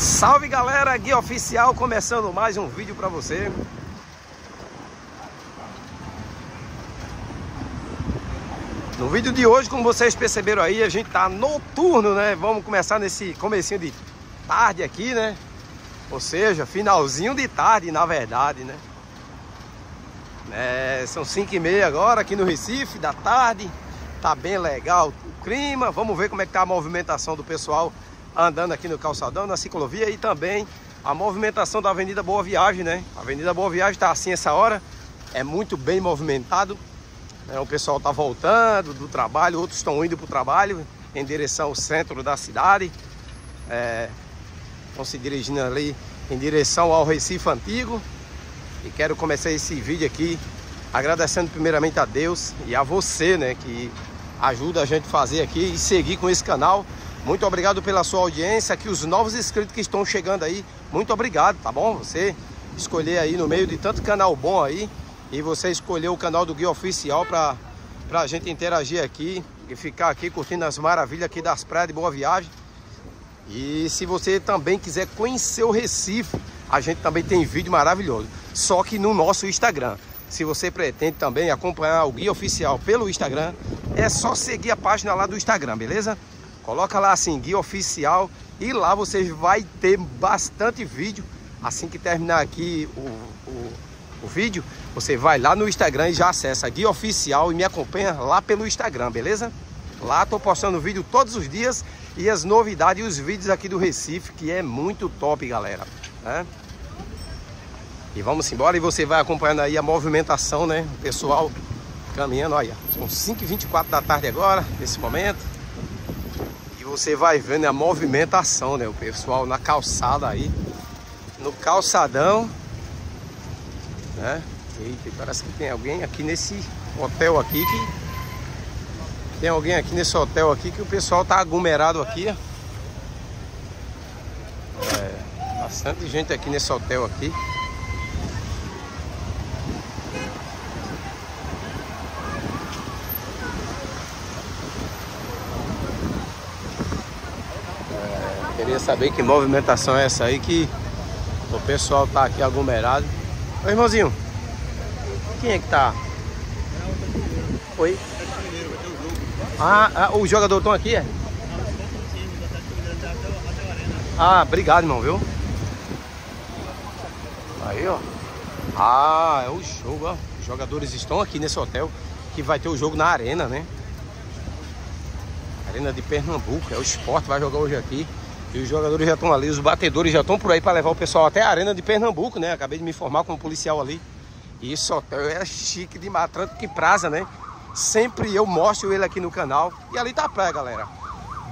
Salve galera, Guia Oficial começando mais um vídeo para você. No vídeo de hoje, como vocês perceberam aí, a gente tá noturno, né? Vamos começar nesse comecinho de tarde aqui, né? Ou seja, finalzinho de tarde, na verdade, né? É, são 5 e meia agora aqui no Recife, da tarde. Tá bem legal o clima. Vamos ver como é que tá a movimentação do pessoal andando aqui no calçadão, na ciclovia e também a movimentação da Avenida Boa Viagem, né? A Avenida Boa Viagem está assim essa hora, é muito bem movimentado. Né? O pessoal está voltando do trabalho, outros estão indo para o trabalho em direção ao centro da cidade. É, estão se dirigindo ali em direção ao Recife Antigo. E quero começar esse vídeo aqui agradecendo primeiramente a Deus e a você, né, que ajuda a gente a fazer aqui e seguir com esse canal. Muito obrigado pela sua audiência, aqui os novos inscritos que estão chegando aí, muito obrigado, tá bom? Você escolher aí no meio de tanto canal bom aí e você escolheu o canal do Guia Oficial para a gente interagir aqui e ficar aqui curtindo as maravilhas aqui das praias de Boa Viagem. E se você também quiser conhecer o Recife, a gente também tem vídeo maravilhoso, só que no nosso Instagram. Se você pretende também acompanhar o Guia Oficial pelo Instagram, é só seguir a página lá do Instagram, beleza? Coloca lá assim, guia oficial e lá você vai ter bastante vídeo. Assim que terminar aqui o, o, o vídeo, você vai lá no Instagram e já acessa guia oficial e me acompanha lá pelo Instagram, beleza? Lá tô postando vídeo todos os dias e as novidades e os vídeos aqui do Recife, que é muito top, galera. Né? E vamos embora e você vai acompanhando aí a movimentação, né? O pessoal caminhando, olha, são 5h24 da tarde agora, nesse momento você vai vendo a movimentação, né? O pessoal na calçada aí, no calçadão, né? Eita, parece que tem alguém aqui nesse hotel aqui que... Tem alguém aqui nesse hotel aqui que o pessoal tá aglomerado aqui, ó. É, bastante gente aqui nesse hotel aqui. Saber que movimentação é essa aí que o pessoal tá aqui aglomerado. Oi, irmãozinho. Quem é que tá? Oi. Ah, ah os jogadores estão aqui, é? Ah, obrigado, irmão, viu? Aí, ó. Ah, é o jogo, ó. Os jogadores estão aqui nesse hotel que vai ter o jogo na arena, né? Arena de Pernambuco, é o esporte, vai jogar hoje aqui. E os jogadores já estão ali, os batedores já estão por aí para levar o pessoal até a arena de Pernambuco, né? Acabei de me informar com o policial ali. E esse hotel é chique demais, tanto que praza, né? Sempre eu mostro ele aqui no canal. E ali tá a praia, galera.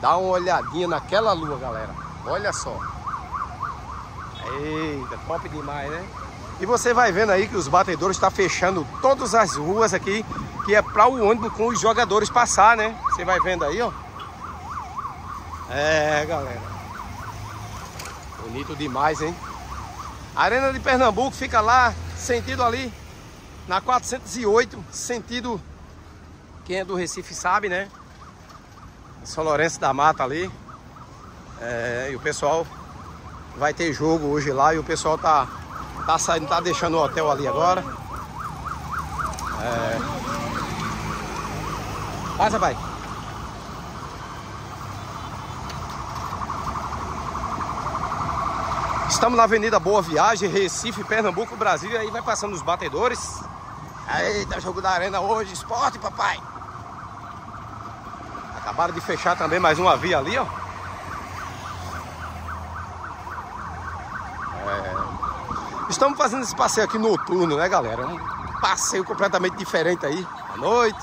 Dá uma olhadinha naquela lua, galera. Olha só. Eita, top demais, né? E você vai vendo aí que os batedores estão tá fechando todas as ruas aqui, que é para o ônibus com os jogadores passar, né? Você vai vendo aí, ó. É, galera. Bonito demais, hein? A Arena de Pernambuco fica lá, sentido ali, na 408, sentido, quem é do Recife sabe, né? São Lourenço da Mata ali. É, e o pessoal vai ter jogo hoje lá e o pessoal tá, tá saindo, tá deixando o hotel ali agora. É... Passa, pai. Estamos na Avenida Boa Viagem, Recife, Pernambuco, Brasil. E aí vai passando os batedores. Tá jogo da arena hoje. Esporte, papai. Acabaram de fechar também mais uma via ali, ó. É... Estamos fazendo esse passeio aqui noturno, né, galera? Um passeio completamente diferente aí, à noite.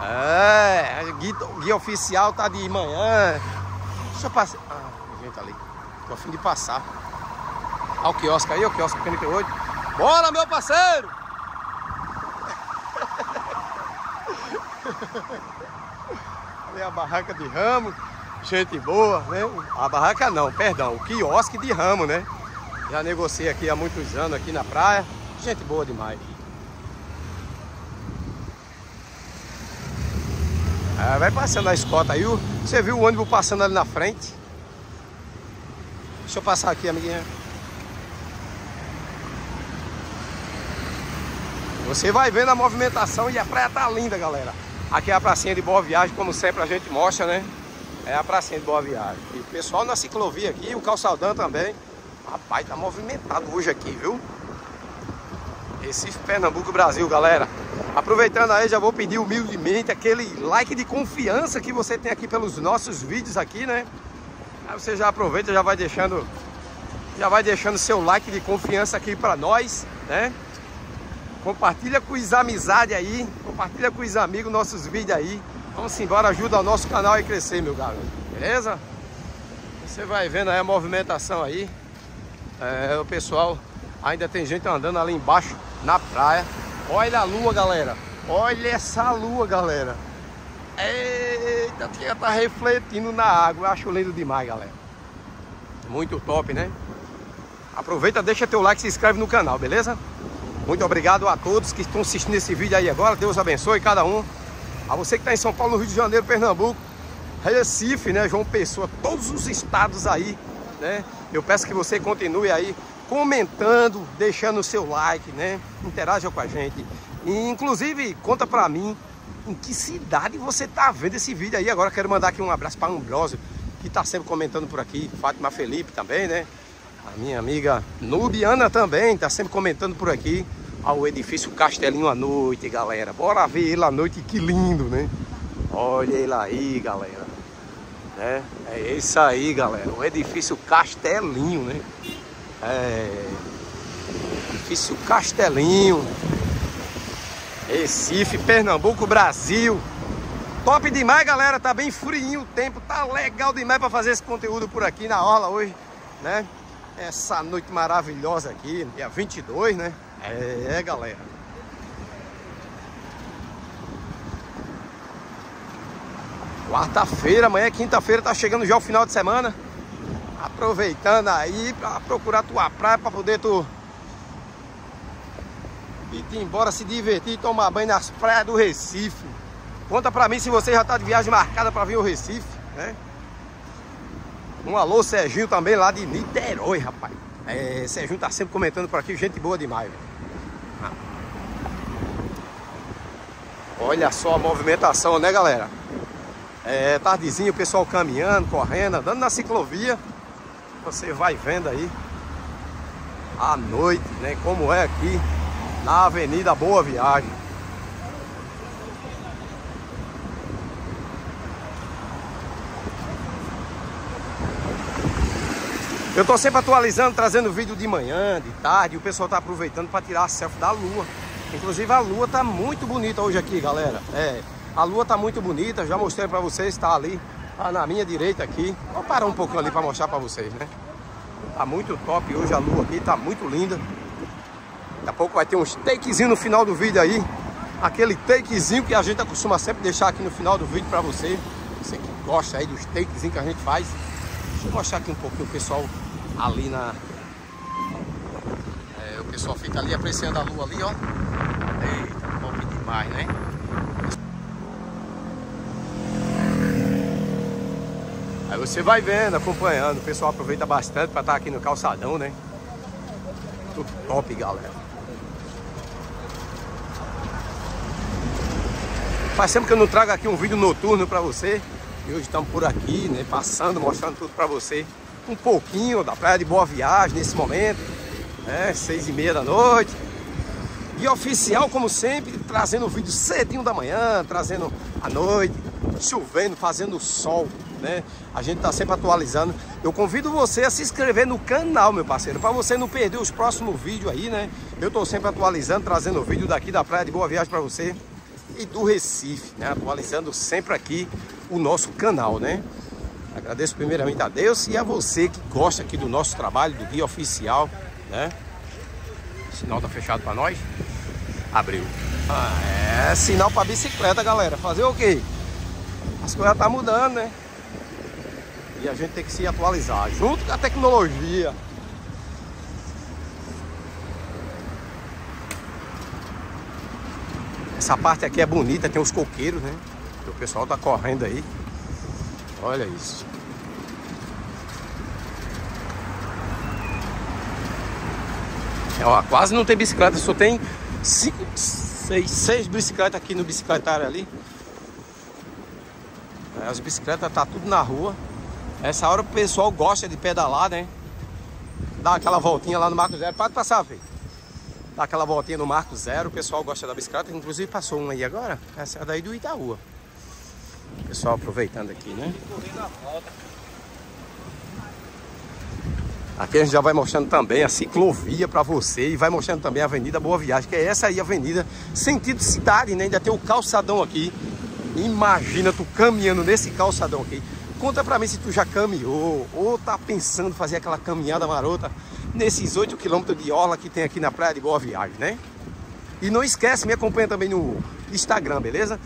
É, guia, guia oficial tá de manhã. Deixa eu passar. Ah, gente ali. Tô a fim de passar. Olha o quiosque aí, o quiosque 38. Bora, meu parceiro! Ali a barraca de ramo, gente boa, né? A barraca não, perdão, o quiosque de ramo, né? Já negociei aqui há muitos anos aqui na praia. Gente boa demais. É, vai passando a escota aí, você viu o ônibus passando ali na frente? Deixa eu passar aqui, amiguinha. Você vai vendo a movimentação e a praia tá linda, galera. Aqui é a pracinha de Boa Viagem, como sempre a gente mostra, né? É a pracinha de Boa Viagem. E o pessoal na ciclovia aqui, o calçadão também. Rapaz, tá movimentado hoje aqui, viu? Recife, Pernambuco, Brasil, galera. Aproveitando aí, já vou pedir humildemente aquele like de confiança que você tem aqui pelos nossos vídeos aqui, né? Aí você já aproveita, já vai deixando já vai deixando seu like de confiança aqui para nós, né? Compartilha com os amizades aí, compartilha com os amigos nossos vídeos aí. Vamos embora, ajuda o nosso canal a crescer, meu garoto. Beleza? Você vai vendo aí a movimentação aí. É, o pessoal ainda tem gente andando ali embaixo na praia. Olha a lua, galera. Olha essa lua, galera. Eita, tia tá refletindo na água. Eu acho lindo demais, galera. Muito top, né? Aproveita, deixa teu like, se inscreve no canal, beleza? Muito obrigado a todos que estão assistindo esse vídeo aí agora. Deus abençoe cada um. A você que está em São Paulo, Rio de Janeiro, Pernambuco, Recife, né, João Pessoa, todos os estados aí, né? Eu peço que você continue aí comentando, deixando o seu like, né? Interaja com a gente. E, inclusive, conta pra mim em que cidade você tá vendo esse vídeo aí. Agora quero mandar aqui um abraço para Ambrosio, que tá sempre comentando por aqui. Fátima Felipe também, né? A minha amiga Nubiana também tá sempre comentando por aqui. Ao edifício Castelinho à noite, galera. Bora ver ele à noite, que lindo, né? Olha ele aí, galera. Né? É isso aí, galera. O edifício Castelinho, né? É... Edifício Castelinho. Recife, Pernambuco, Brasil. Top demais, galera. Tá bem friinho o tempo. Tá legal demais para fazer esse conteúdo por aqui na aula hoje, né? Essa noite maravilhosa aqui, dia 22, né? É, galera. Quarta-feira, amanhã é quinta-feira, tá chegando já o final de semana. Aproveitando aí para procurar tua praia para poder tu ir embora se divertir e tomar banho nas praias do Recife. Conta pra mim se você já tá de viagem marcada para vir ao Recife, né? Um alô, Serginho, também lá de Niterói, rapaz. É, Serginho tá sempre comentando por aqui, gente boa demais. Olha só a movimentação, né, galera? É, tardezinho, o pessoal caminhando, correndo, andando na ciclovia. Você vai vendo aí à noite, né? Como é aqui na Avenida Boa Viagem. Eu tô sempre atualizando, trazendo vídeo de manhã, de tarde, o pessoal tá aproveitando para tirar a selfie da lua. Inclusive a lua tá muito bonita hoje aqui, galera. É, a lua tá muito bonita, já mostrei para vocês, tá ali, tá na minha direita aqui. Vou parar um pouquinho ali para mostrar para vocês, né? Tá muito top hoje a lua aqui, tá muito linda. Daqui a pouco vai ter uns takezinho no final do vídeo aí. Aquele takezinho que a gente costuma sempre deixar aqui no final do vídeo para você. Você que gosta aí dos takezinhos que a gente faz. Deixa eu mostrar aqui um pouquinho o pessoal ali na... É, o pessoal fica ali apreciando a lua ali, ó. Eita, top demais, né? Aí você vai vendo, acompanhando, o pessoal aproveita bastante para estar tá aqui no calçadão, né? Tudo top, galera. Faz tempo que eu não trago aqui um vídeo noturno para você. E hoje estamos por aqui, né? Passando, mostrando tudo para você um pouquinho da Praia de Boa Viagem nesse momento, né? Seis e meia da noite. E oficial, como sempre, trazendo o vídeo cedinho da manhã, trazendo à noite, chovendo, fazendo sol, né? A gente tá sempre atualizando. Eu convido você a se inscrever no canal, meu parceiro, para você não perder os próximos vídeos aí, né? Eu tô sempre atualizando, trazendo o vídeo daqui da Praia de Boa Viagem para você e do Recife, né? Atualizando sempre aqui o nosso canal, né? Agradeço primeiramente a Deus e a você que gosta aqui do nosso trabalho, do guia oficial, né? O sinal tá fechado para nós. Abriu. Ah, é sinal para bicicleta, galera. Fazer o quê? As coisas tá mudando, né? E a gente tem que se atualizar junto com a tecnologia. Essa parte aqui é bonita, tem os coqueiros, né? O pessoal tá correndo aí. Olha isso. é Ó, quase não tem bicicleta, só tem cinco, seis, seis bicicletas aqui no bicicletário ali. É, as bicicletas tá tudo na rua. Essa hora o pessoal gosta de pedalar, né? Dá aquela voltinha lá no Marco Zero. Pode passar, velho. Dá aquela voltinha no Marco Zero. O pessoal gosta da bicicleta. Inclusive passou uma aí agora. Essa é daí do Itaú. O pessoal aproveitando aqui, né? Aqui a gente já vai mostrando também a ciclovia para você e vai mostrando também a Avenida Boa Viagem, que é essa aí, avenida sentido cidade, né? Ainda tem o calçadão aqui. Imagina tu caminhando nesse calçadão aqui. Conta pra mim se tu já caminhou ou tá pensando fazer aquela caminhada marota nesses 8 quilômetros de orla que tem aqui na Praia de Boa Viagem, né? E não esquece, me acompanha também no Instagram, beleza?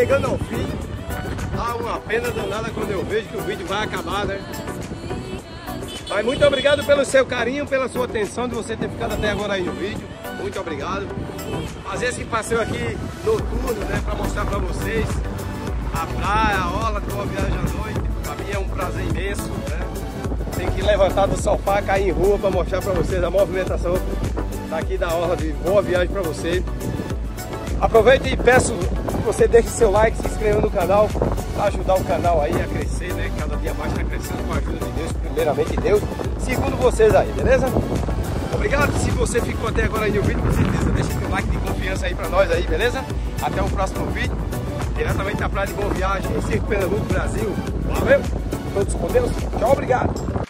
Chegando ao fim. Há uma pena danada quando eu vejo que o vídeo vai acabar, né? Mas muito obrigado pelo seu carinho, pela sua atenção de você ter ficado até agora aí no vídeo. Muito obrigado. Às vezes que passei aqui noturno, né, para mostrar para vocês a praia, a orla, que eu viagem à noite. Para mim é um prazer imenso, né? Tem que levantar do sofá, cair em rua para mostrar para vocês a movimentação daqui da orla de boa viagem para vocês. Aproveite e peço que você deixe seu like, se inscreva no canal, para ajudar o canal aí a crescer, né? Cada dia mais está crescendo com a ajuda de Deus, primeiramente Deus, segundo vocês aí, beleza? Obrigado, se você ficou até agora aí no vídeo, com certeza deixa seu like de confiança aí para nós aí, beleza? Até o próximo vídeo, diretamente da Praia de Boa Viagem, em Circo Pernambuco, Brasil. Valeu, todos com Deus, tchau, obrigado!